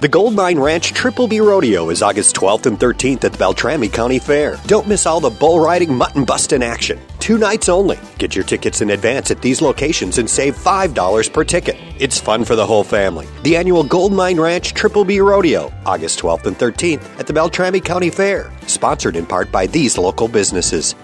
The Goldmine Ranch Triple B Rodeo is August 12th and 13th at the Beltrami County Fair. Don't miss all the bull riding, mutton busting action. Two nights only. Get your tickets in advance at these locations and save $5 per ticket. It's fun for the whole family. The annual Goldmine Ranch Triple B Rodeo, August 12th and 13th at the Beltrami County Fair. Sponsored in part by these local businesses.